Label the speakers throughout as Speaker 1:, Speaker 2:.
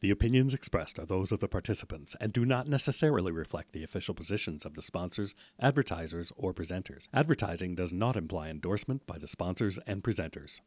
Speaker 1: The opinions expressed are those of the participants and do not necessarily reflect the official positions of the sponsors, advertisers, or presenters. Advertising does not imply endorsement by the sponsors and presenters.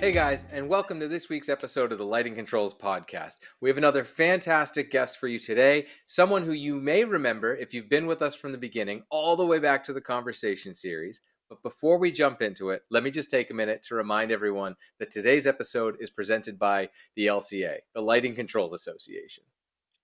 Speaker 2: Hey guys, and welcome to this week's episode of the Lighting Controls Podcast. We have another fantastic guest for you today, someone who you may remember if you've been with us from the beginning, all the way back to the conversation series. But before we jump into it, let me just take a minute to remind everyone that today's episode is presented by the LCA, the Lighting Controls Association.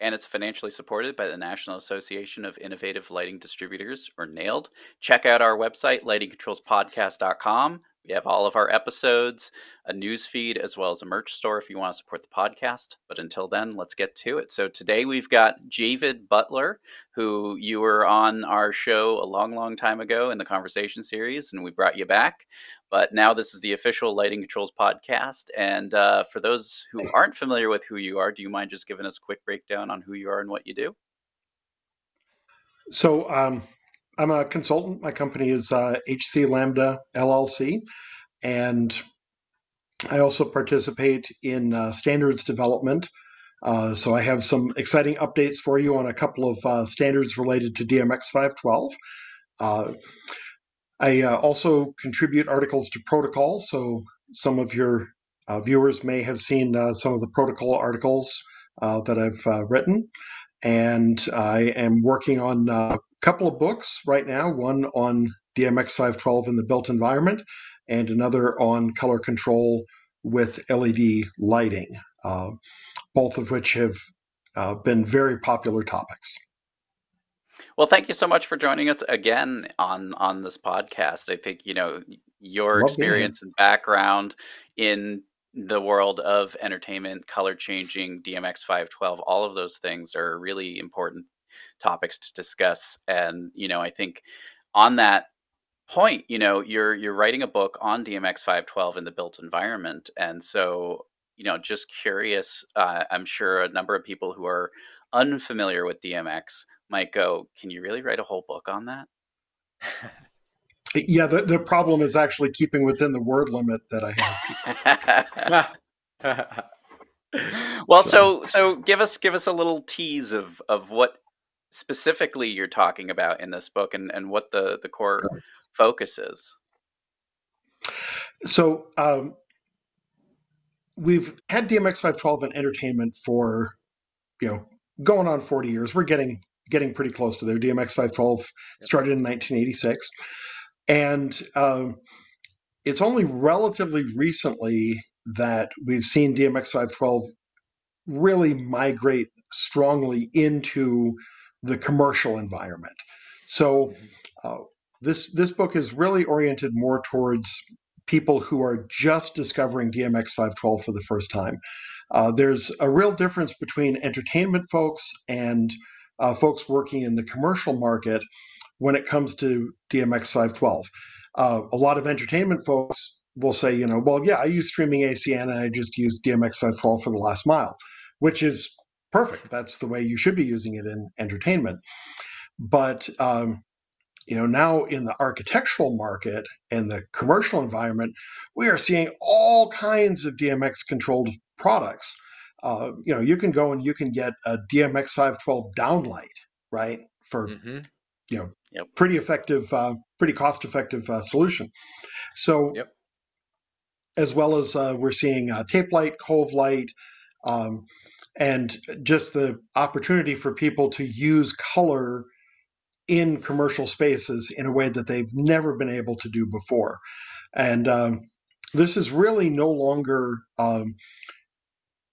Speaker 3: And it's financially supported by the National Association of Innovative Lighting Distributors, or NAILD. Check out our website, lightingcontrolspodcast.com. We have all of our episodes, a news feed, as well as a merch store if you want to support the podcast. But until then, let's get to it. So today we've got Javid Butler, who you were on our show a long, long time ago in the conversation series, and we brought you back. But now this is the official Lighting Controls podcast. And uh, for those who aren't familiar with who you are, do you mind just giving us a quick breakdown on who you are and what you do?
Speaker 4: So, um, I'm a consultant. My company is uh, HC Lambda LLC, and I also participate in uh, standards development. Uh, so I have some exciting updates for you on a couple of uh, standards related to DMX 512. Uh, I uh, also contribute articles to protocol. So some of your viewers may have seen some of the protocol articles that I've written. And I am working on couple of books right now one on DMX 512 in the built environment, and another on color control with LED lighting, uh, both of which have uh, been very popular topics.
Speaker 3: Well, thank you so much for joining us again on on this podcast. I think you know your Love experience and background in the world of entertainment, color changing, DMX 512, all of those things are really important topics to discuss. And you know, I think on that point, you know, you're you're writing a book on DMX 512 in the built environment, and so you know, just curious. Uh, I'm sure a number of people who are unfamiliar with DMX might go, "Can you really write a whole book on that?"
Speaker 4: yeah, the, the problem is actually keeping within the word limit that I
Speaker 3: have. well, so. so so give us give us a little tease of of what specifically you're talking about in this book and, and what the, the core sure. focus is.
Speaker 4: So um, we've had DMX 512 in entertainment for, you know, going on 40 years. We're getting getting pretty close to there. DMX 512 started in 1986. And um, it's only relatively recently that we've seen DMX 512 really migrate strongly into the commercial environment. So mm-hmm. uh, this this book is really oriented more towards people who are just discovering DMX 512 for the first time. Uh, there's a real difference between entertainment folks and uh, folks working in the commercial market when it comes to DMX 512. Uh, a lot of entertainment folks will say, you know, well, yeah, I use streaming ACN and I just use DMX 512 for the last mile, which is perfect. That's the way you should be using it in entertainment. But um, you know, now in the architectural market and the commercial environment, we are seeing all kinds of DMX controlled products. Uh, you know, you can go and you can get a DMX 512 downlight, right? For mm-hmm. you know, yep. pretty effective, uh, pretty cost effective uh, solution. So, yep. as well as uh, we're seeing uh, tape light, cove light, um, and just the opportunity for people to use color in commercial spaces in a way that they've never been able to do before. And um, this is really no longer um,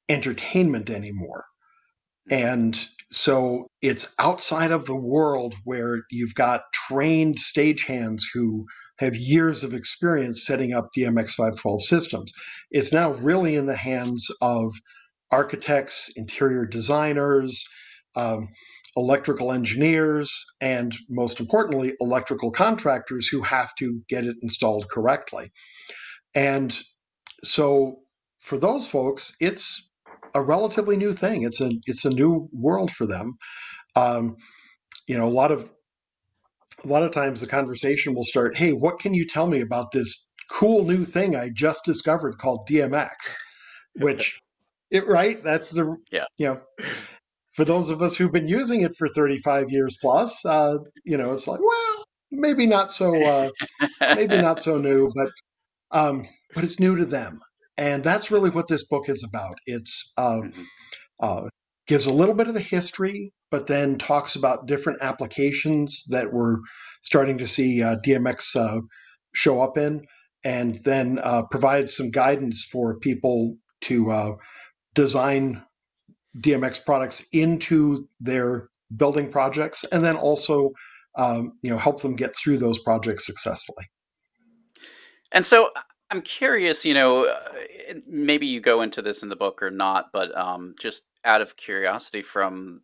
Speaker 4: entertainment anymore. And so it's outside of the world where you've got trained stagehands who have years of experience setting up DMX 512 systems. It's now really in the hands of architects, interior designers, um, electrical engineers, and most importantly, electrical contractors who have to get it installed correctly. And so for those folks, it's a relatively new thing. It's a it's a new world for them. Um, you know, a lot of a lot of times the conversation will start, "Hey, what can you tell me about this cool new thing I just discovered called DMX, which it right that's the
Speaker 3: yeah
Speaker 4: you know for those of us who've been using it for 35 years plus, uh, you know, it's like well maybe not so uh, maybe not so new, but um, but it's new to them, and that's really what this book is about. It's uh, mm-hmm. uh, gives a little bit of the history, but then talks about different applications that we're starting to see uh, DMX uh, show up in, and then uh, provides some guidance for people to uh, design DMX products into their building projects, and then also um, you know help them get through those projects successfully.
Speaker 3: And so I'm curious, you know, uh, maybe you go into this in the book or not, but um, just out of curiosity from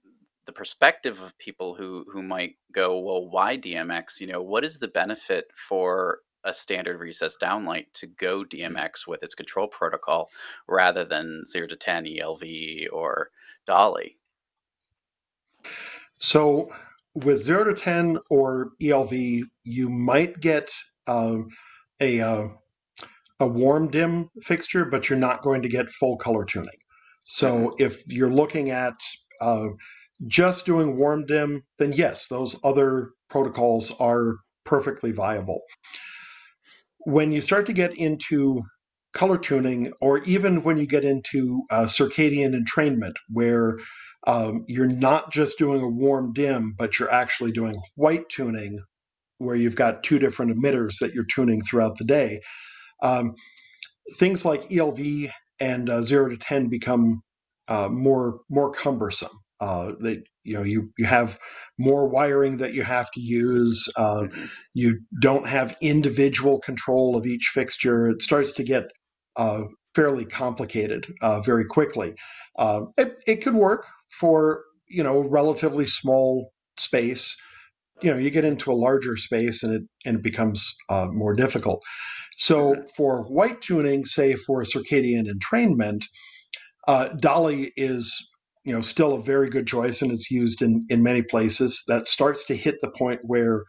Speaker 3: the perspective of people who who might go, well, why DMX? You know, what is the benefit for a standard recessed downlight to go DMX with its control protocol rather than 0 to 10 ELV or DALI?
Speaker 4: So with 0 to 10 or ELV, you might get um, a, uh, a warm dim fixture, but you're not going to get full color tuning. So mm-hmm. if you're looking at uh, just doing warm dim, then yes, those other protocols are perfectly viable. When you start to get into color tuning, or even when you get into uh, circadian entrainment, where um, you're not just doing a warm dim, but you're actually doing white tuning, where you've got two different emitters that you're tuning throughout the day. Um, things like ELV and uh, zero to ten become uh, more more cumbersome. Uh, that you know you you have more wiring that you have to use. Uh, mm-hmm. You don't have individual control of each fixture. It starts to get uh, fairly complicated uh, very quickly. Uh, it, it could work for you know relatively small space. You know, you get into a larger space and it and it becomes uh, more difficult. So mm-hmm. for white tuning, say for circadian entrainment, uh, DALI is you know still a very good choice and it's used in in many places. That starts to hit the point where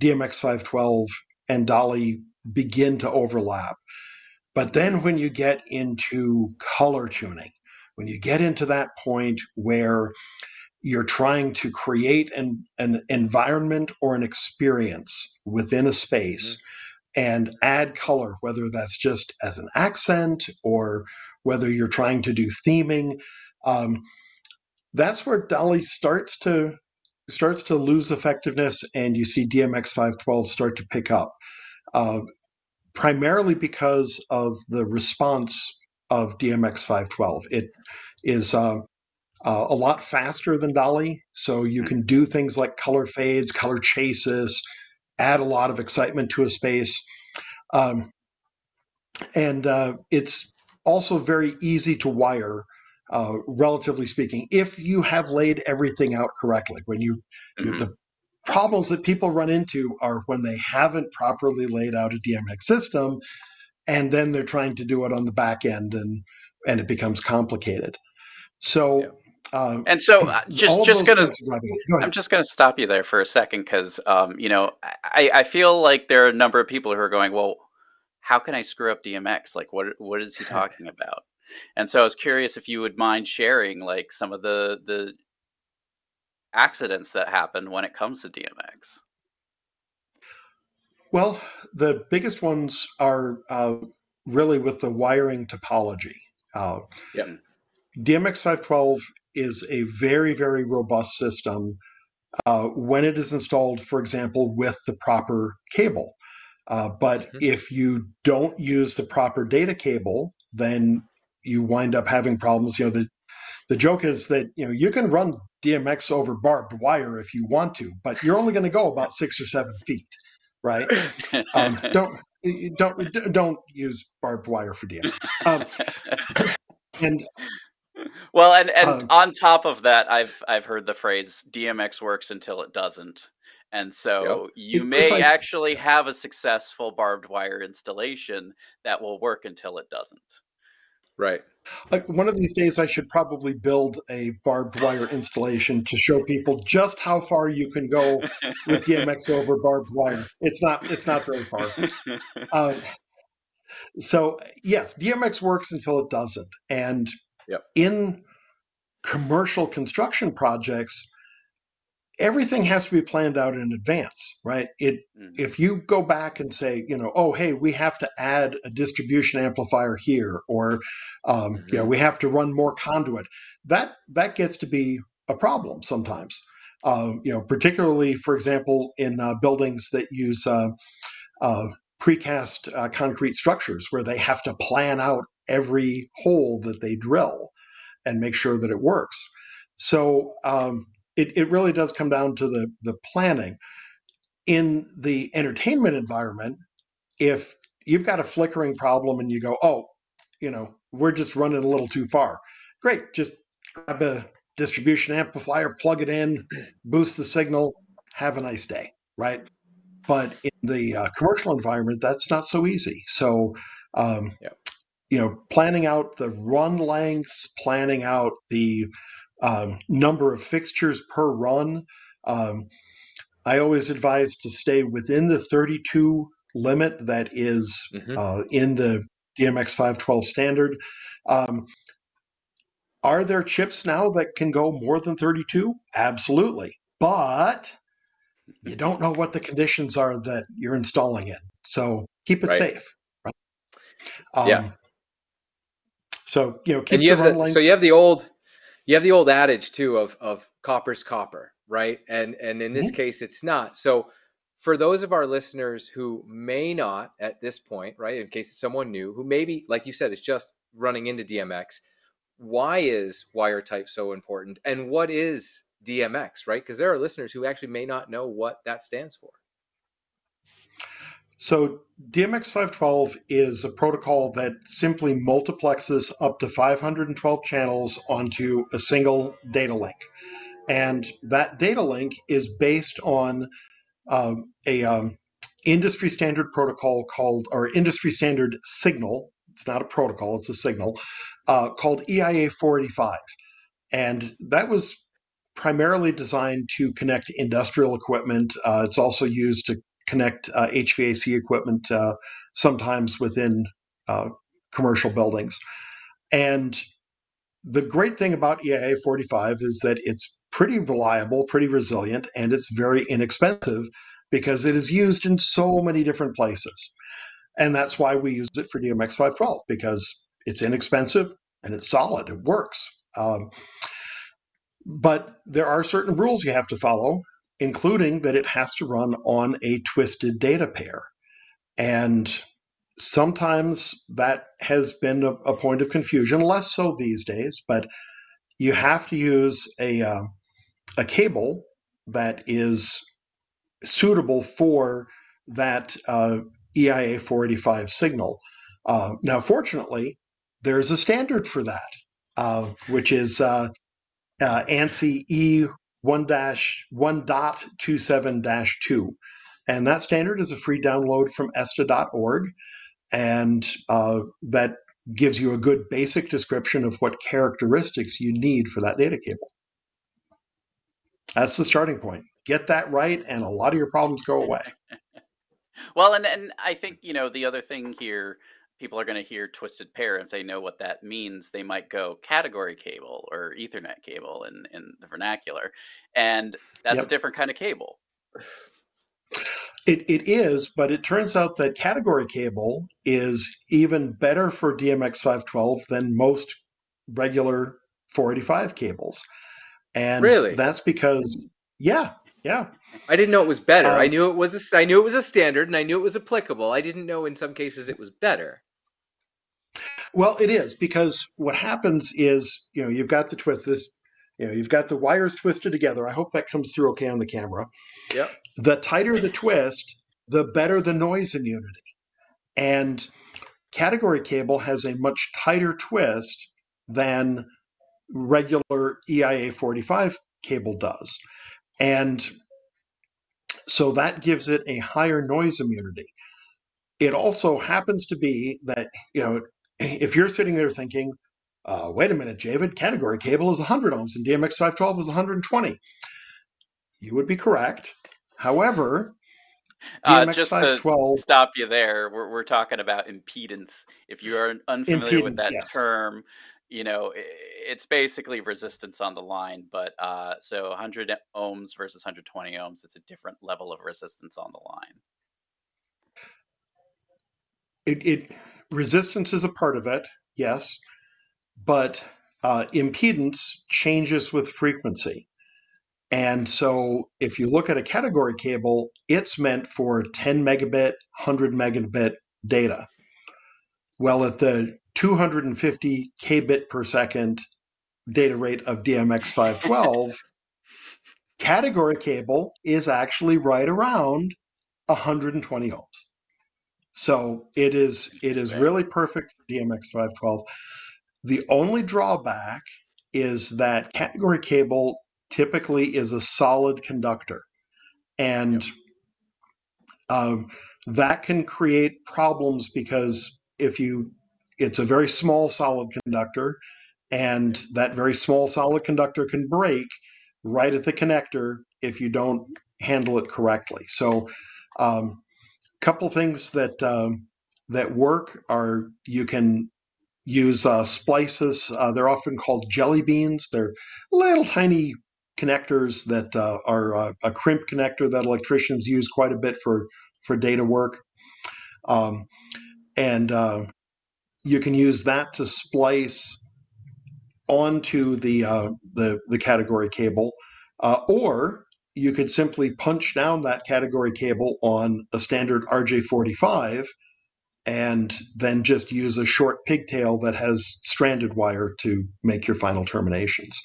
Speaker 4: DMX 512 and DALI begin to overlap. But then when you get into color tuning, when you get into that point where you're trying to create an, an environment or an experience within a space mm-hmm. and add color, whether that's just as an accent or whether you're trying to do theming, um, that's where DALI starts to starts to lose effectiveness, and you see DMX 512 start to pick up. Uh, primarily because of the response of DMX 512. It is uh, uh, a lot faster than DALI, so you hmm. can do things like color fades, color chases, add a lot of excitement to a space. Um, and uh, it's also very easy to wire, uh, relatively speaking, if you have laid everything out correctly. When you, mm-hmm. you the problems that people run into are when they haven't properly laid out a DMX system and then they're trying to do it on the back end and and it becomes complicated. So yeah.
Speaker 3: Um, and so, uh, just just gonna, Go I'm just gonna stop you there for a second because, um, you know, I, I feel like there are a number of people who are going, well, how can I screw up DMX? Like, what what is he talking about? And so, I was curious if you would mind sharing like some of the the accidents that happen when it comes to DMX?
Speaker 4: Well, the biggest ones are uh, really with the wiring topology. Uh, yep. DMX 512 is a very, very robust system uh, when it is installed, for example, with the proper cable. Uh, but mm-hmm. if you don't use the proper data cable, then you wind up having problems. You know, the the joke is that you know you can run DMX over barbed wire if you want to, but you're only going to go about six or seven feet, right? Um, don't don't don't use barbed wire for DMX. Um,
Speaker 3: and well, and and um, on top of that, I've I've heard the phrase DMX works until it doesn't. And so you may precisely. actually have a successful barbed wire installation that will work until it doesn't.
Speaker 2: Right.
Speaker 4: Like one of these days, I should probably build a barbed wire installation to show people just how far you can go with DMX over barbed wire. It's not. It's not very far. Um, So yes, DMX works until it doesn't. And
Speaker 2: yep.
Speaker 4: in commercial construction projects, everything has to be planned out in advance, right? It mm-hmm. if you go back and say, you know, oh hey, we have to add a distribution amplifier here, or um, mm-hmm. you know, we have to run more conduit. That that gets to be a problem sometimes. Uh, you know, particularly for example in uh, buildings that use uh, uh precast uh, concrete structures where they have to plan out every hole that they drill and make sure that it works. So um, it, it really does come down to the, the planning. In the entertainment environment, if you've got a flickering problem and you go, oh, you know, we're just running a little too far, great, just grab a distribution amplifier, plug it in, boost the signal, have a nice day, right? But in the uh, commercial environment, that's not so easy. So, um, you know, planning out the run lengths, planning out the um, number of fixtures per run. Um, I always advise to stay within the 32 limit that is mm-hmm. uh, in the DMX 512 standard. Um, are there chips now that can go more than 32? Absolutely. But you don't know what the conditions are that you're installing in. So keep it right. safe. Right?
Speaker 2: Um, yeah.
Speaker 4: So you know,
Speaker 2: and you have the, so you have the old you have the old adage too of of copper's copper, right? And and in this mm-hmm. case, it's not. So for those of our listeners who may not at this point, right, in case it's someone new who maybe, like you said, is just running into DMX, why is wire type so important, and what is DMX, right? Because there are listeners who actually may not know what that stands for.
Speaker 4: So DMX 512 is a protocol that simply multiplexes up to 512 channels onto a single data link. And that data link is based on uh, a um, industry standard protocol called, or industry standard signal. It's not a protocol, it's a signal uh, called EIA 485. And that was primarily designed to connect industrial equipment. Uh, it's also used to connect uh, HVAC equipment uh, sometimes within uh, commercial buildings. And the great thing about EIA 45 is that it's pretty reliable, pretty resilient, and it's very inexpensive because it is used in so many different places. And that's why we use it for DMX 512 because it's inexpensive and it's solid, it works. Um, but there are certain rules you have to follow including that it has to run on a twisted data pair. And sometimes that has been a, a point of confusion, less so these days, but you have to use a, uh, a cable that is suitable for that uh, EIA 485 signal. Uh, now, fortunately, there's a standard for that, uh, which is uh, uh, ANSI E 1 1.27 2. And that standard is a free download from ESTA.org. And uh, that gives you a good basic description of what characteristics you need for that data cable. That's the starting point. Get that right, and a lot of your problems go away.
Speaker 3: well, and, and I think, you know, the other thing here people are going to hear twisted pair if they know what that means they might go category cable or ethernet cable in, in the vernacular and that's yep. a different kind of cable.
Speaker 4: It, it is but it turns out that category cable is even better for dmx 512 than most regular 485 cables and
Speaker 2: really?
Speaker 4: that's because yeah yeah
Speaker 2: i didn't know it was better um, i knew it was a, i knew it was a standard and i knew it was applicable i didn't know in some cases it was better
Speaker 4: well, it is because what happens is, you know, you've got the twist. This, you know, you've got the wires twisted together. I hope that comes through okay on the camera.
Speaker 2: Yep.
Speaker 4: The tighter the twist, the better the noise immunity. And category cable has a much tighter twist than regular EIA 45 cable does. And so that gives it a higher noise immunity. It also happens to be that, you know, if you're sitting there thinking, uh, wait a minute, Javid, category cable is 100 ohms and DMX 512 is 120, you would be correct. However,
Speaker 3: Uh, just to stop you there, we're, we're talking about impedance. If you are unfamiliar with that yes. term, you know it's basically resistance on the line. But uh, so 100 ohms versus 120 ohms, it's a different level of resistance on the line.
Speaker 4: It, it resistance is a part of it, yes, but uh, impedance changes with frequency. And so if you look at a category cable, it's meant for 10 megabit, 100 megabit data. Well, at the 250 kbit per second data rate of DMX 512, category cable is actually right around 120 ohms. So it is it is really perfect for DMX 512. The only drawback is that category cable typically is a solid conductor. And yep. um, that can create problems because if you, it's a very small solid conductor, and that very small solid conductor can break right at the connector if you don't handle it correctly. So, a um, couple things that um, that work are you can use uh, splices. Uh, they're often called jelly beans. They're little tiny connectors that uh, are uh, a crimp connector that electricians use quite a bit for for data work, um, and uh, you can use that to splice onto the uh, the the category cable, uh, or you could simply punch down that category cable on a standard RJ45 and then just use a short pigtail that has stranded wire to make your final terminations.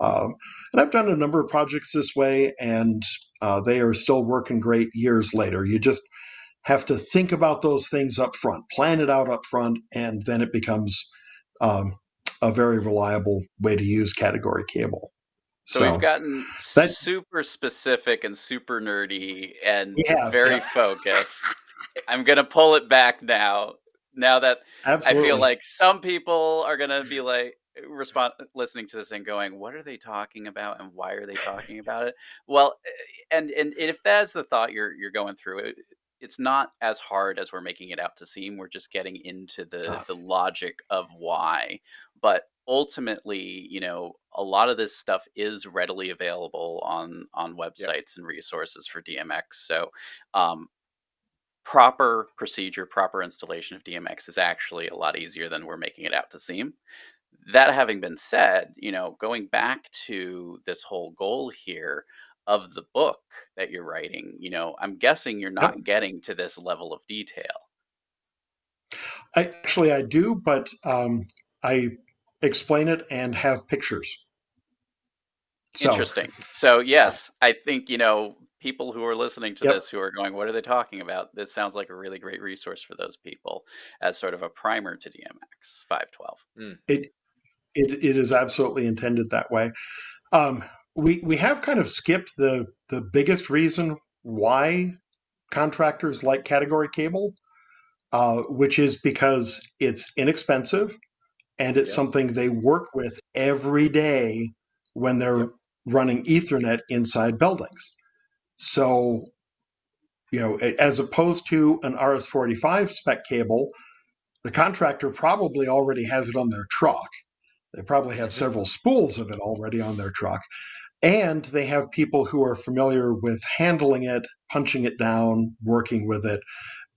Speaker 4: Um, and I've done a number of projects this way, and uh, they are still working great years later. You just have to think about those things up front, plan it out up front, and then it becomes um, a very reliable way to use category cable.
Speaker 3: So, so we've gotten that, super specific and super nerdy and very yeah. focused. I'm gonna pull it back now. Now that Absolutely. I feel like some people are gonna be like, respond listening to this and going what are they talking about and why are they talking about it well eh, and and if that's the thought you're you're going through it it's not as hard as we're making it out to seem we're just getting into the the logic of why but ultimately you know a lot of this stuff is readily available on on websites yep. and resources for dmx so um, proper procedure proper installation of dmx is actually a lot easier than we're making it out to seem that having been said, you know, going back to this whole goal here of the book that you're writing, you know, I'm guessing you're not yep. getting to this level of detail.
Speaker 4: I, actually, I do, but um, I explain it and have pictures.
Speaker 3: So. Interesting. So, yes, I think, you know, people who are listening to yep. this who are going, what are they talking about? This sounds like a really great resource for those people as sort of a primer to DMX 512.
Speaker 4: Mm. It, it, it is absolutely intended that way. Um, we we have kind of skipped the the biggest reason why contractors like category cable, uh, which is because it's inexpensive and it's something they work with every day when they're yep. running Ethernet inside buildings. So, you know, as opposed to an RS-45 spec cable, the contractor probably already has it on their truck they probably have mm-hmm. several spools of it already on their truck. And they have people who are familiar with handling it, punching it down, working with it,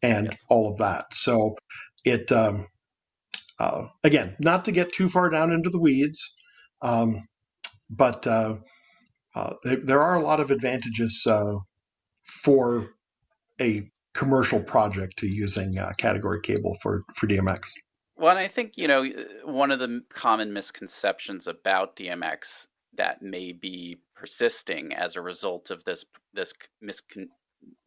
Speaker 4: and yes. all of that. So it, um, uh, again, not to get too far down into the weeds, um, but uh, uh, there, there, are a lot of advantages uh, for a commercial project to using uh, category cable for, for DMX.
Speaker 3: Well, and I think, you know, one of the common misconceptions about DMX that may be persisting as a result of this this miscon-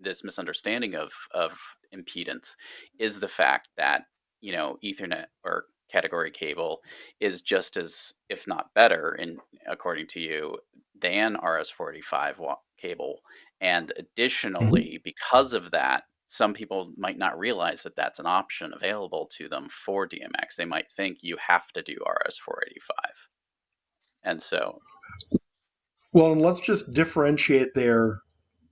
Speaker 3: this misunderstanding of of impedance is the fact that, you know, Ethernet or category cable is just as if not better in according to you than RS-485 cable and mm-hmm. additionally because of that some people might not realize that that's an option available to them for DMX. They might think you have to do RS 485. And so.
Speaker 4: Well, and let's just differentiate there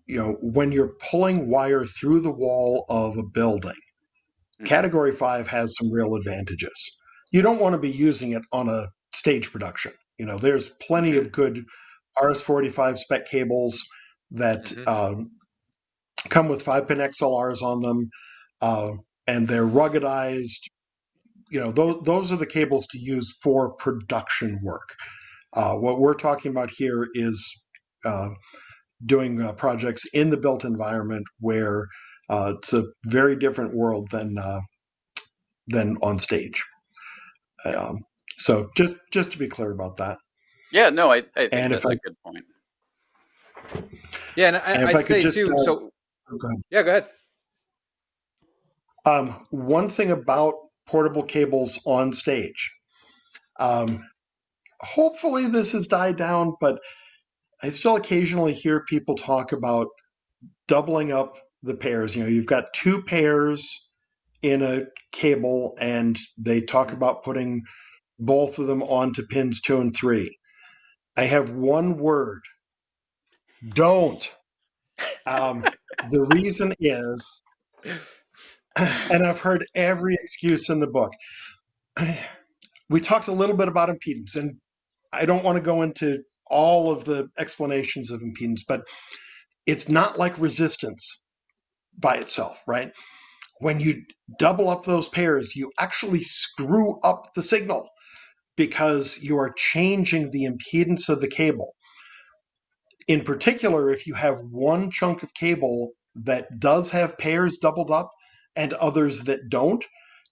Speaker 4: you know, when you're pulling wire through the wall of a building, mm-hmm. category five has some real advantages. You don't want to be using it on a stage production. You know, there's plenty of good RS-45 spec cables that mm-hmm. um, come with five pin XLRs on them, uh, and they're ruggedized. You know, those those are the cables to use for production work. Uh, what we're talking about here is uh, doing uh, projects in the built environment where uh, it's a very different world than uh, than on stage. Um, so just just to be clear about that.
Speaker 3: Yeah, no, I, I think and that's a I, good point.
Speaker 2: Yeah, and, I, and I'd say just, too. Uh, so, oh, go yeah, go ahead.
Speaker 4: Um, one thing about portable cables on stage. Um, hopefully, this has died down, but I still occasionally hear people talk about doubling up the pairs. You know, you've got two pairs in a cable, and they talk mm-hmm. about putting both of them onto pins two and three. I have one word don't. Um, the reason is, and I've heard every excuse in the book. We talked a little bit about impedance, and I don't want to go into all of the explanations of impedance, but it's not like resistance by itself, right? When you double up those pairs, you actually screw up the signal because you are changing the impedance of the cable. In particular, if you have one chunk of cable that does have pairs doubled up and others that don't,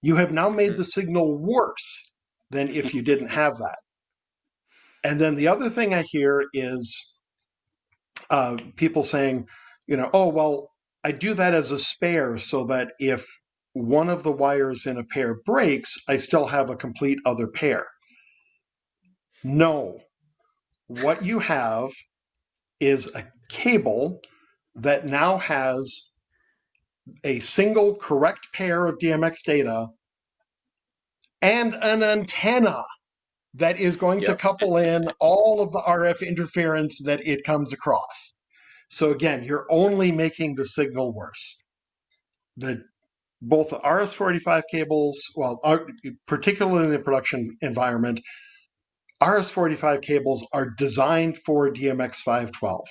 Speaker 4: you have now made mm-hmm. the signal worse than if you didn't have that. And then the other thing I hear is uh, people saying, you know, oh, well, I do that as a spare so that if one of the wires in a pair breaks, I still have a complete other pair. No. What you have is a cable that now has a single correct pair of DMX data and an antenna that is going yep. to couple in all of the RF interference that it comes across. So again, you're only making the signal worse. The both the RS-485 cables, well, uh, particularly in the production environment, RS-485 cables are designed for DMX512.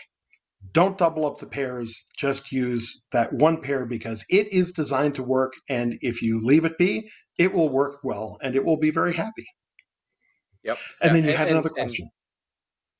Speaker 4: Don't double up the pairs, just use that one pair because it is designed to work. And if you leave it be, it will work well and it will be very happy.
Speaker 2: Yep.
Speaker 4: And yeah. then you and, had another and, question. And,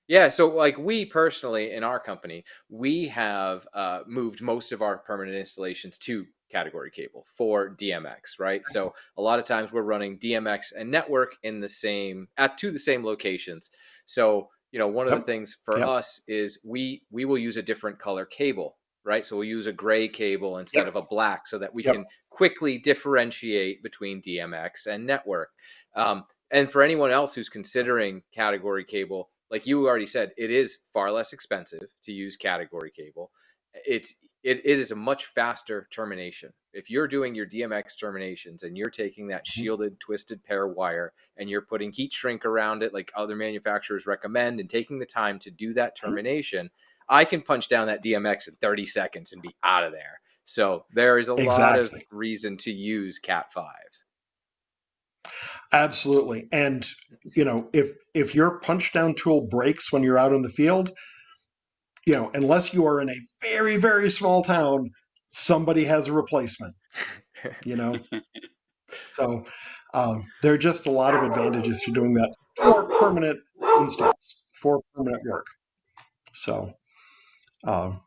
Speaker 2: yeah, so like we personally in our company, we have uh, moved most of our permanent installations to category cable for DMX, right? So a lot of times we're running DMX and network in the same at to the same locations. So you know, one of yep. the things for yep. us is we we will use a different color cable, right? So we'll use a gray cable instead yep. of a black, so that we can quickly differentiate between DMX and network. Um, and for anyone else who's considering category cable, like you already said, it is far less expensive to use category cable. It's it, it is a much faster termination. If you're doing your DMX terminations and you're taking that mm-hmm. shielded twisted pair wire and you're putting heat shrink around it like other manufacturers recommend and taking the time to do that mm-hmm. termination, I can punch down that DMX in 30 seconds and be out of there. So there is a exactly. lot of reason to use Cat 5.
Speaker 4: Absolutely. And you know, if if your punch down tool breaks when you're out in the field, you know, unless you are in a very very small town, somebody has a replacement. You know, so um, there are just a lot of advantages to doing that for permanent installs, for permanent work. So, um,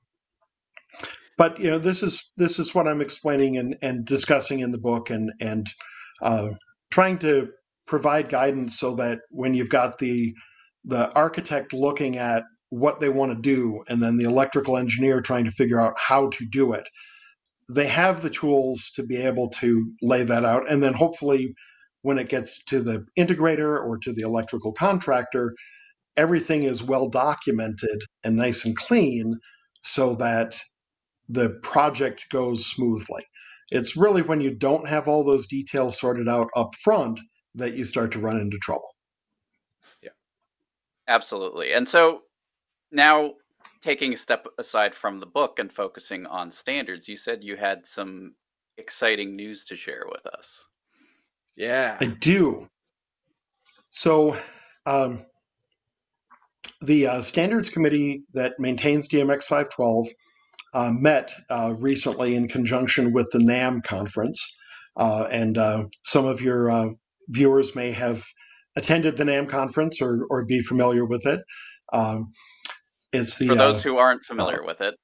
Speaker 4: but you know, this is this is what I'm explaining and and discussing in the book, and and uh, trying to provide guidance so that when you've got the the architect looking at what they want to do and then the electrical engineer trying to figure out how to do it they have the tools to be able to lay that out. And then hopefully when it gets to the integrator or to the electrical contractor everything is well documented and nice and clean so that the project goes smoothly it's really when you don't have all those details sorted out up front that you start to run into trouble.
Speaker 3: Yeah. Absolutely. And so now taking a step aside from the book and focusing on standards, you said you had some exciting news to share with us.
Speaker 2: Yeah.
Speaker 4: I do. So, um, the uh, standards committee that maintains DMX 512 uh, met uh, recently in conjunction with the NAMM conference. Uh, and uh, some of your uh, viewers may have attended the NAMM conference or, or be familiar with it. Um, it's the,
Speaker 3: For those who aren't familiar with it,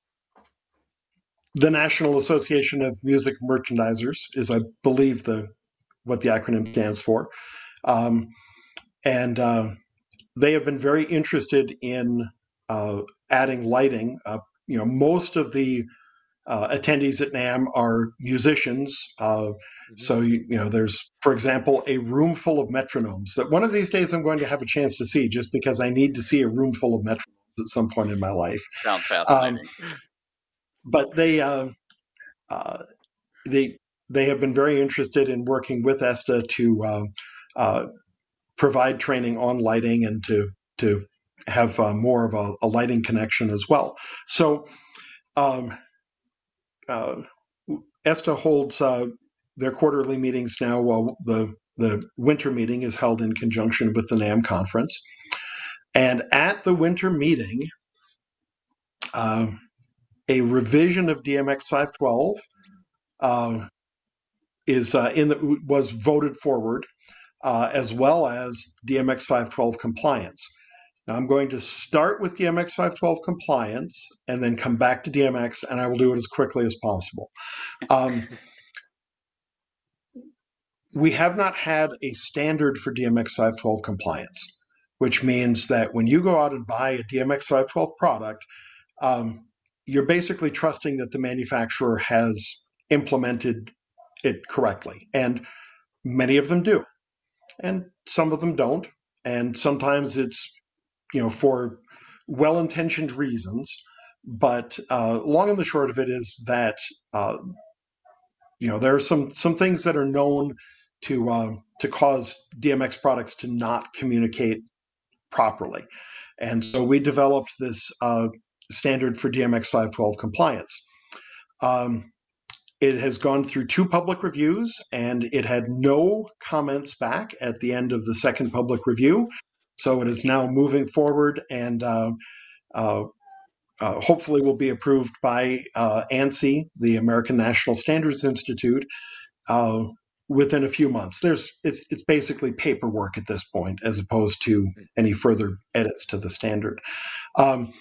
Speaker 4: the National Association of Music Merchandisers is, I believe, the what the acronym stands for. Um, and uh, they have been very interested in uh, adding lighting. Uh, you know, most of the uh, attendees at NAMM are musicians. Uh, mm-hmm. So, you, you, know, there's, for example, a room full of metronomes that one of these days I'm going to have a chance to see just because I need to see a room full of metronomes at some point in my life.
Speaker 3: Sounds fascinating. Um,
Speaker 4: but they, uh, they, they have been very interested in working with ESTA to provide training on lighting and to to have uh, more of a, a, lighting connection as well. So, um, uh, ESTA holds uh, their quarterly meetings now. While the the winter meeting is held in conjunction with the NAMM conference, and at the winter meeting, uh, a revision of DMX 512 uh, is uh, in the was voted forward uh, as well as DMX 512 compliance. Now I'm going to start with DMX 512 compliance and then come back to DMX, and I will do it as quickly as possible. Um, we have not had a standard for DMX 512 compliance, which means that when you go out and buy a DMX 512 product, um, you're basically trusting that the manufacturer has implemented it correctly. And many of them do and some of them don't. And sometimes it's, you know, for well intentioned reasons. But uh, long and the short of it is that, uh, you know, there are some some things that are known to uh, to cause DMX products to not communicate properly, and so we developed this uh, standard for DMX 512 compliance. Um, it has gone through two public reviews and it had no comments back at the end of the second public review. So it is now moving forward and uh, uh, uh, hopefully will be approved by uh, ANSI, the American National Standards Institute, uh, within a few months. There's it's it's basically paperwork at this point, as opposed to any further edits to the standard. Um,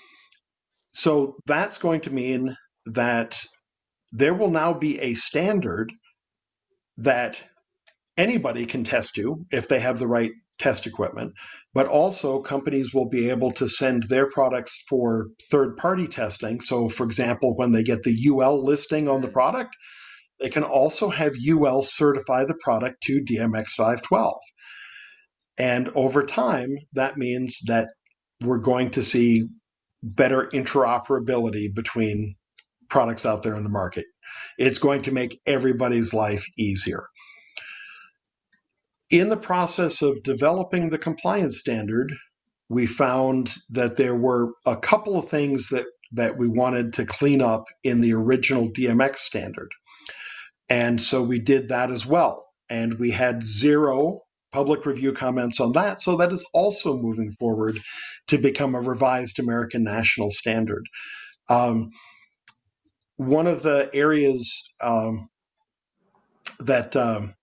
Speaker 4: so that's going to mean that there will now be a standard that anybody can test to if they have the right test equipment, but also companies will be able to send their products for third party testing. So, for example, when they get the UL listing on the mm. product, they can also have UL certify the product to DMX 512. And over time, that means that we're going to see better interoperability between products out there in the market. It's going to make everybody's life easier. In the process of developing the compliance standard, we found that there were a couple of things that, that we wanted to clean up in the original DMX standard. And so we did that as well. And we had zero public review comments on that. So that is also moving forward to become a revised American national standard. Um, one of the areas um, that, um,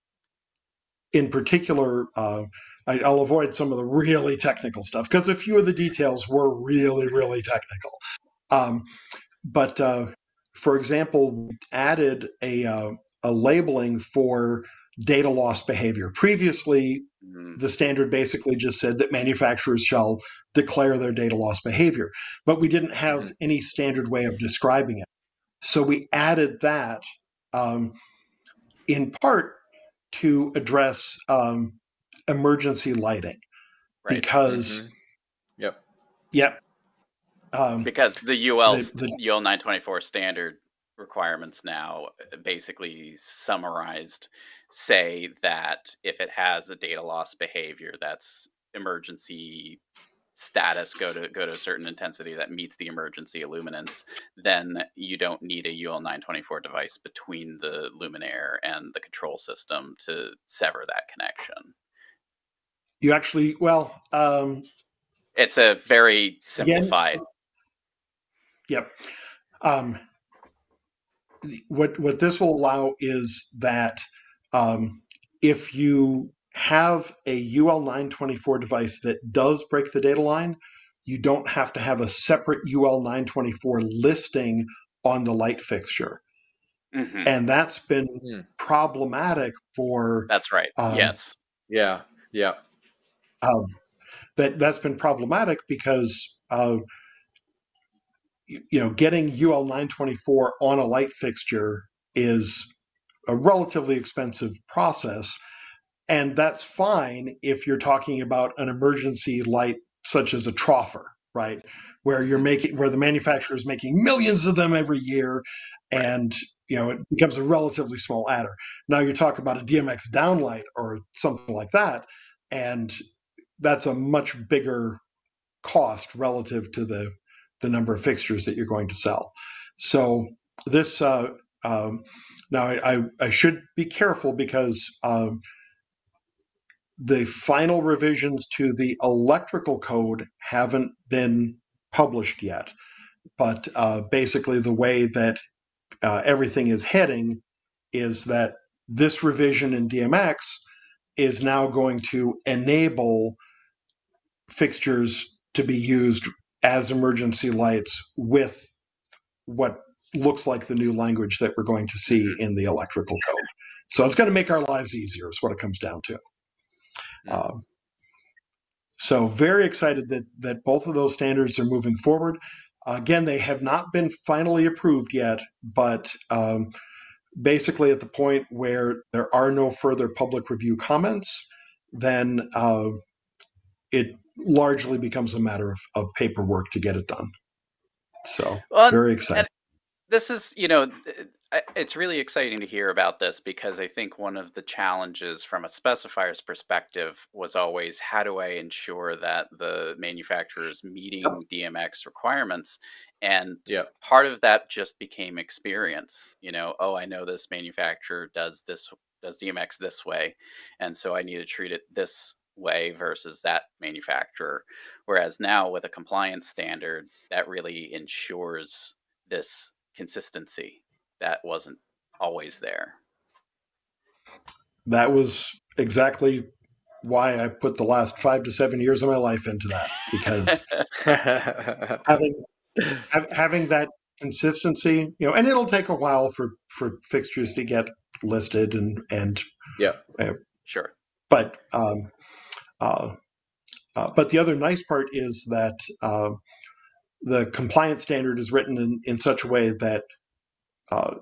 Speaker 4: in particular, uh, I, will avoid some of the really technical stuff because a few of the details were really, really technical. Um, but uh, for example, added a, uh, a labeling for data loss behavior. Previously, mm-hmm. the standard basically just said that manufacturers shall declare their data loss behavior, but we didn't have mm-hmm. any standard way of describing it. So we added that um, in part to address um, emergency lighting right. because. Mm-hmm.
Speaker 2: Yep.
Speaker 4: Yep.
Speaker 3: Um, because the UL the, the, UL 924 standard requirements now uh, basically summarized say that if it has a data loss behavior that's emergency status go to go to a certain intensity that meets the emergency illuminance, then you don't need a UL 924 device between the luminaire and the control system to sever that connection.
Speaker 4: You actually, well, um,
Speaker 3: it's a very simplified. Again,
Speaker 4: yep. Um, what what this will allow is that um, if you have a UL 924 device that does break the data line, you don't have to have a separate UL 924 listing on the light fixture. Mm-hmm. And that's been mm. problematic for.
Speaker 3: That's right. Um, yes.
Speaker 2: Yeah. Yeah.
Speaker 4: Um, that that's been problematic because uh, you know getting UL 924 on a light fixture is a relatively expensive process and that's fine if you're talking about an emergency light such as a troffer, right? Where you're making where the manufacturer is making millions of them every year and you know it becomes a relatively small adder. Now you talk about a DMX downlight or something like that, and that's a much bigger cost relative to the the number of fixtures that you're going to sell. So this uh, um, now I, I, I, should be careful because um, the final revisions to the electrical code haven't been published yet. But uh, basically, the way that uh, everything is heading is that this revision in DMX is now going to enable fixtures to be used as emergency lights with what looks like the new language that we're going to see in the electrical code. So it's going to make our lives easier, is what it comes down to. Um, so very excited that that both of those standards are moving forward. Uh, again, they have not been finally approved yet, but um, basically at the point where there are no further public review comments, then uh, it largely becomes a matter of, of paperwork to get it done. So well, very excited.
Speaker 3: This is, you know, it's really exciting to hear about this because I think one of the challenges from a specifier's perspective was always how do I ensure that the manufacturer is meeting DMX requirements? And yeah. part of that just became experience. You know, oh, I know this manufacturer does this, does DMX this way. And so I need to treat it this way versus that manufacturer. Whereas now with a compliance standard, that really ensures this consistency that wasn't always there.
Speaker 4: That was exactly why I put the last five to seven years of my life into that because having having that consistency, you know, and it'll take a while for for fixtures to get listed and and
Speaker 2: yeah,
Speaker 3: uh, sure.
Speaker 4: But um, uh, uh, but the other nice part is that uh, the compliance standard is written in, in such a way that uh,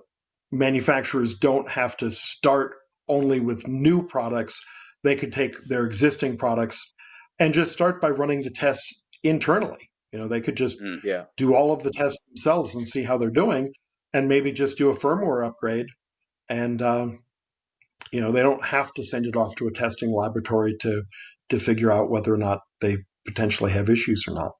Speaker 4: manufacturers don't have to start only with new products. They could take their existing products and just start by running the tests internally. You know, they could just
Speaker 2: mm, yeah.
Speaker 4: do all of the tests themselves and see how they're doing, and maybe just do a firmware upgrade. And um, you know, they don't have to send it off to a testing laboratory to to figure out whether or not they potentially have issues or not.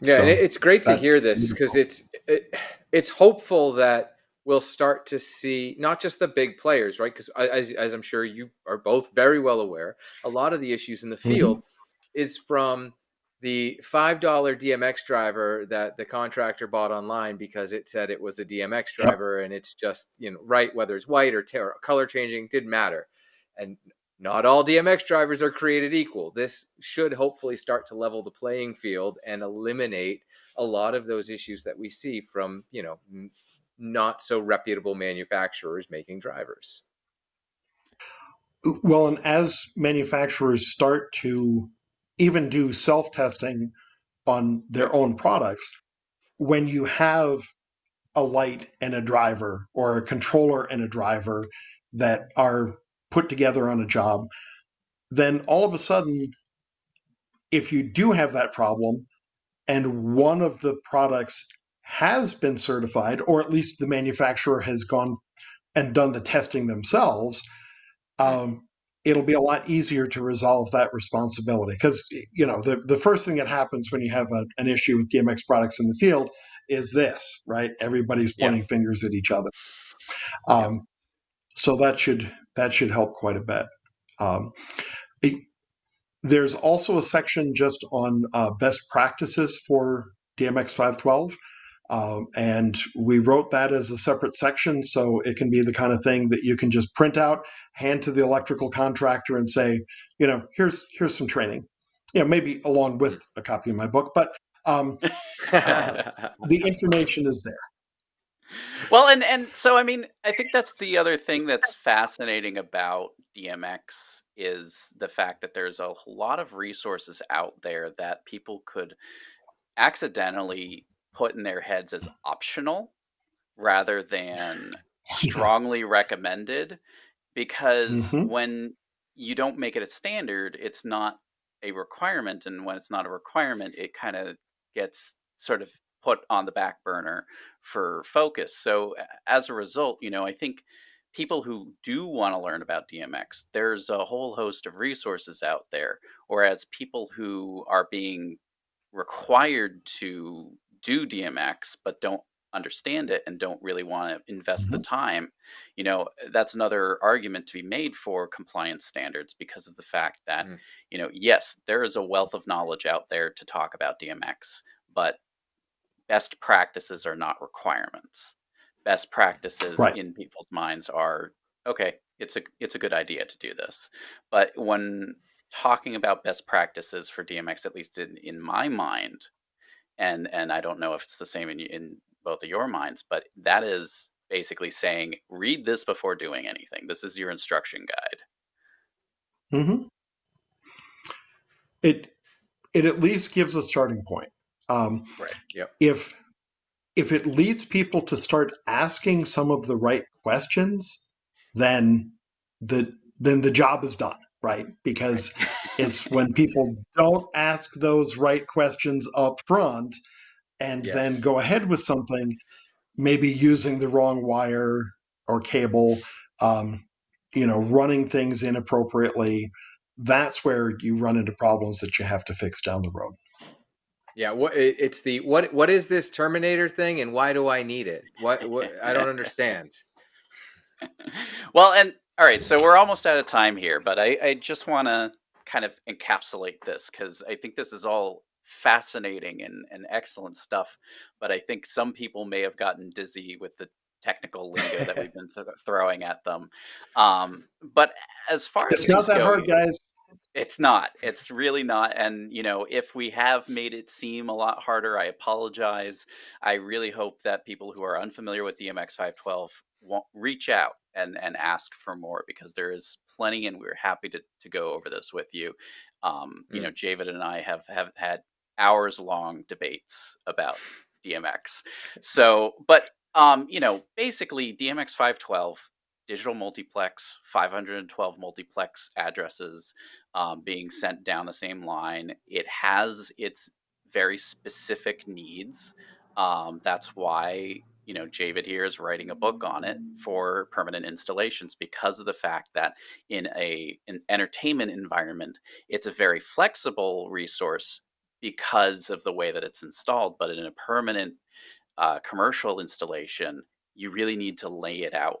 Speaker 2: Yeah, so it's great to hear this because it's it, it's hopeful that we'll start to see not just the big players, right? Because as, as I'm sure you are both very well aware, a lot of the issues in the mm-hmm. field mm-hmm. is from the five dollar DMX driver that the contractor bought online because it said it was a DMX driver yep. and it's just you know right whether it's white or, t- or color changing didn't matter, and not all DMX drivers are created equal. This should hopefully start to level the playing field and eliminate a lot of those issues that we see from you know not so reputable manufacturers making drivers.
Speaker 4: Well, and as manufacturers start to even do self testing on their own products, when you have a light and a driver or a controller and a driver that are put together on a job, then all of a sudden, if you do have that problem and one of the products has been certified, or at least the manufacturer has gone and done the testing themselves, um, it'll be a lot easier to resolve that responsibility because you know the, the first thing that happens when you have a, an issue with dmx products in the field is this right everybody's pointing yeah. fingers at each other um. So that should that should help quite a bit um, it, there's also a section just on uh, best practices for dmx 512 um, and we wrote that as a separate section so it can be the kind of thing that you can just print out, hand to the electrical contractor, and say, you know, here's here's some training. You know, maybe along with a copy of my book, but um, uh, the information is there.
Speaker 3: Well, and and so I mean, I think that's the other thing that's fascinating about DMX is the fact that there's a lot of resources out there that people could accidentally put in their heads as optional rather than strongly recommended because mm-hmm. when you don't make it a standard it's not a requirement and when it's not a requirement it kind of gets sort of put on the back burner for focus so as a result you know i think people who do want to learn about dmx there's a whole host of resources out there whereas people who are being required to do DMX but don't understand it and don't really want to invest mm-hmm. the time, you know, that's another argument to be made for compliance standards because of the fact that, mm. you know, yes, there is a wealth of knowledge out there to talk about DMX, but best practices are not requirements. Best practices right. in people's minds are okay, it's a it's a good idea to do this. But when talking about best practices for DMX, at least in, in my mind, and and I don't know if it's the same in in both of your minds, but that is basically saying read this before doing anything. This is your instruction guide.
Speaker 4: Mm-hmm. It it at least gives a starting point. Um,
Speaker 2: right. Yep.
Speaker 4: If if it leads people to start asking some of the right questions, then the then the job is done right? Because it's when people don't ask those right questions up front and yes. then go ahead with something, maybe using the wrong wire or cable, um, you know, running things inappropriately. That's where you run into problems that you have to fix down the road.
Speaker 2: Yeah, what it's the what what is this Terminator thing and why do I need it? What, what I don't understand.
Speaker 3: well, and all right, so we're almost out of time here, but I, I just want to kind of encapsulate this because I think this is all fascinating and, and excellent stuff. But I think some people may have gotten dizzy with the technical lingo that we've been th- throwing at them. Um, but as far
Speaker 4: it's
Speaker 3: as
Speaker 4: it's not that go, hard, guys.
Speaker 3: It's not. It's really not. And you know, if we have made it seem a lot harder, I apologize. I really hope that people who are unfamiliar with DMX 512 won't reach out and and ask for more because there is plenty, and we're happy to to go over this with you. Um, mm. You know, Javid and I have have had hours long debates about DMX. So, but um, you know, basically DMX 512 digital multiplex 512 multiplex addresses um, being sent down the same line it has its very specific needs um, that's why you know, Javid here is writing a book on it for permanent installations because of the fact that in a an entertainment environment, it's a very flexible resource because of the way that it's installed. But in a permanent uh, commercial installation, you really need to lay it out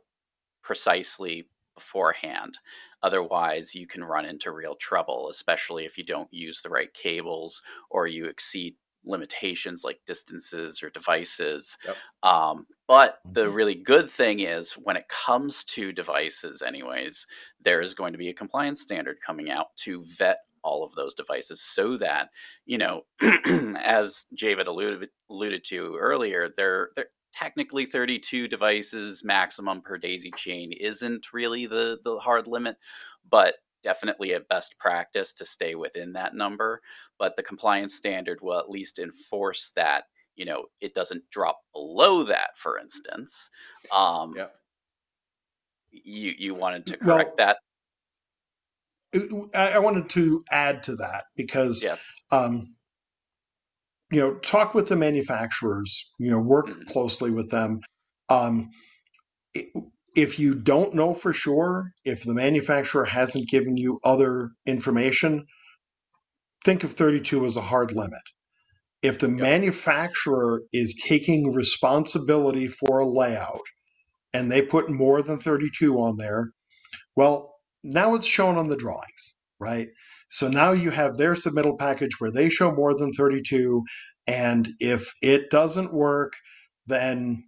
Speaker 3: precisely beforehand. Otherwise, you can run into real trouble, especially if you don't use the right cables or you exceed limitations like distances or devices. Yep. Um, but the mm-hmm. really good thing is when it comes to devices, anyways, there is going to be a compliance standard coming out to vet all of those devices so that, you know, as Javid alluded, alluded to earlier, they're, they're technically 32 devices maximum per daisy chain isn't really the, the hard limit, but definitely a best practice to stay within that number, but the compliance standard will at least enforce that you know it doesn't drop below that, for instance. Um,
Speaker 2: yeah.
Speaker 3: You you wanted to correct well,
Speaker 4: that. I wanted to add to that because
Speaker 3: yes.
Speaker 4: um, you know talk with the manufacturers you know work mm-hmm. closely with them um, it, if you don't know for sure, if the manufacturer hasn't given you other information, think of 32 as a hard limit. If the yep. manufacturer is taking responsibility for a layout and they put more than 32 on there, well, now it's shown on the drawings, right? So now you have their submittal package where they show more than 32. And if it doesn't work, then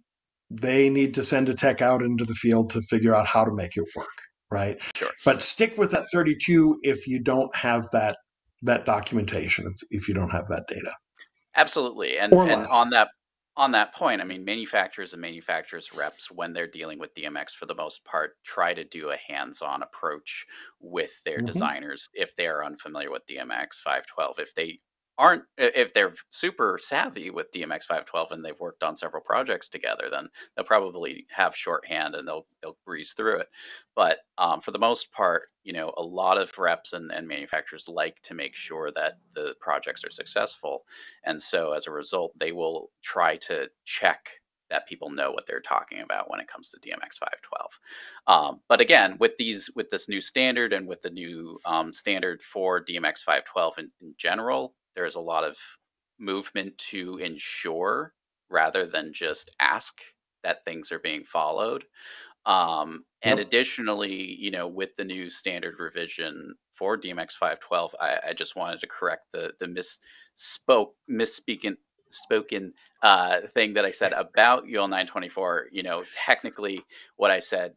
Speaker 4: they need to send a tech out into the field to figure out how to make it work right
Speaker 3: sure.
Speaker 4: but stick with that 32 if you don't have that that documentation if you don't have that data
Speaker 3: absolutely and, and on that on that point i mean manufacturers and manufacturers reps when they're dealing with dmx for the most part try to do a hands-on approach with their mm-hmm. designers if they are unfamiliar with dmx 512 if they aren't if they're super savvy with DMX 512 and they've worked on several projects together, then they'll probably have shorthand and they'll they'll breeze through it. But um, for the most part, you know, a lot of reps and, and manufacturers like to make sure that the projects are successful, and so as a result, they will try to check that people know what they're talking about when it comes to DMX 512. Um, but again, with these with this new standard and with the new um, standard for DMX 512 in, in general, there's a lot of movement to ensure rather than just ask that things are being followed. Um, and yep. additionally, you know, with the new standard revision for DMX 512, I, I just wanted to correct the the misspoke misspeaking spoken uh, thing that I said about UL 924. You know, technically, what I said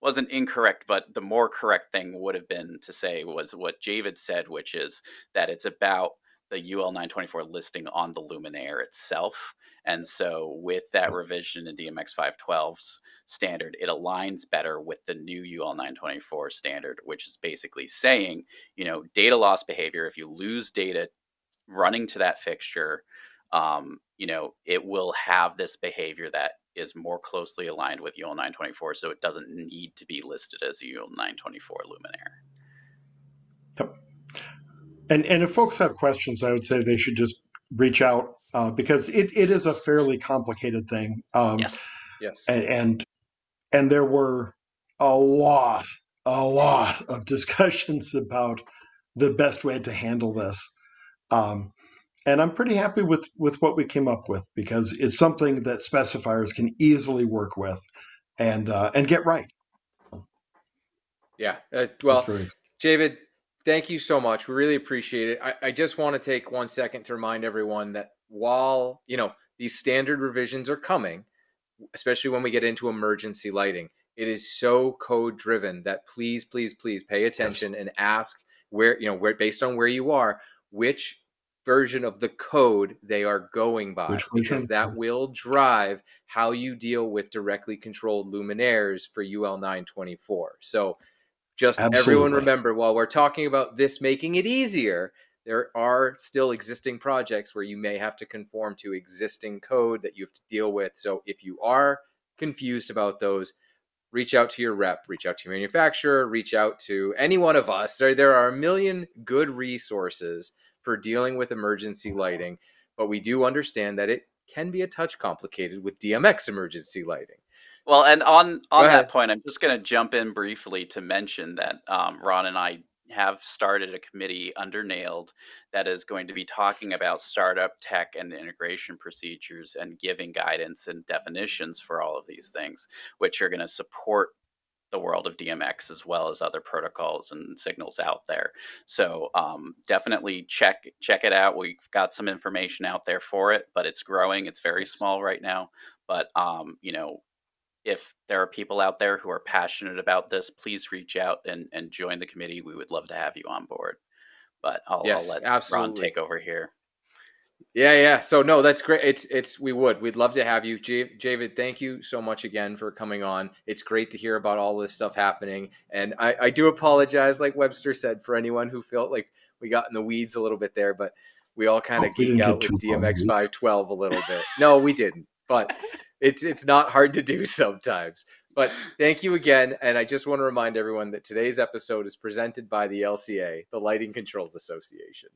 Speaker 3: wasn't incorrect, but the more correct thing would have been to say was what Javid said, which is that it's about the UL 924 listing on the Luminaire itself. And so, with that revision in DMX 512's standard, it aligns better with the new UL 924 standard, which is basically saying, you know, data loss behavior, if you lose data running to that fixture, um, you know, it will have this behavior that is more closely aligned with UL 924. So, it doesn't need to be listed as a UL 924 Luminaire.
Speaker 4: Yep. And and if folks have questions, I would say they should just reach out uh, because it, it is a fairly complicated thing.
Speaker 3: Um, yes.
Speaker 2: Yes.
Speaker 4: And, and and there were a lot, a lot of discussions about the best way to handle this. Um, and I'm pretty happy with with what we came up with because it's something that specifiers can easily work with and uh, and get right.
Speaker 2: Yeah. Uh, well, Javid, Thank you so much. We really appreciate it. I, I just want to take one second to remind everyone that while, you know, these standard revisions are coming, especially when we get into emergency lighting, it is so code driven that please, please, please pay attention and ask where, you know, where based on where you are, which version of the code they are going by because that will drive how you deal with directly controlled luminaires for UL 924. So just Absolutely. everyone remember while we're talking about this making it easier, there are still existing projects where you may have to conform to existing code that you have to deal with. So if you are confused about those, reach out to your rep, reach out to your manufacturer, reach out to any one of us. There, there are a million good resources for dealing with emergency lighting, but we do understand that it can be a touch complicated with DMX emergency lighting.
Speaker 3: Well, and on on that point, I'm just going to jump in briefly to mention that um, Ron and I have started a committee under NAILD that is going to be talking about startup tech and integration procedures and giving guidance and definitions for all of these things, which are going to support the world of DMX as well as other protocols and signals out there. So um, definitely check check it out. We've got some information out there for it, but it's growing. It's very small right now, but um, you know if there are people out there who are passionate about this, please reach out and, and join the committee. We would love to have you on board. But I'll, yes, I'll let absolutely. Ron take over here.
Speaker 2: Yeah, yeah. So no, that's great. It's it's we would. We'd love to have you. J- Javid, thank you so much again for coming on. It's great to hear about all this stuff happening. And I, I do apologize, like Webster said, for anyone who felt like we got in the weeds a little bit there, but we all kind of geek out with DMX five twelve a little bit. No, we didn't. But it's it's not hard to do sometimes. But thank you again, and I just want to remind everyone that today's episode is presented by the LCA, the Lighting Controls Association.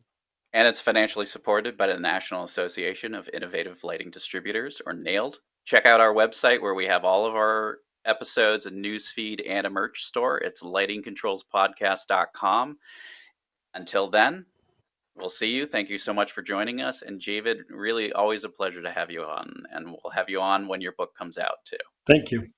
Speaker 3: And it's financially supported by the National Association of Innovative Lighting Distributors, or NAILD. Check out our website where we have all of our episodes, a news feed, and a merch store. It's lightingcontrolspodcast.com. Until then, we'll see you. Thank you so much for joining us. And Javid, really always a pleasure to have you on. And we'll have you on when your book comes out too.
Speaker 4: Thank you.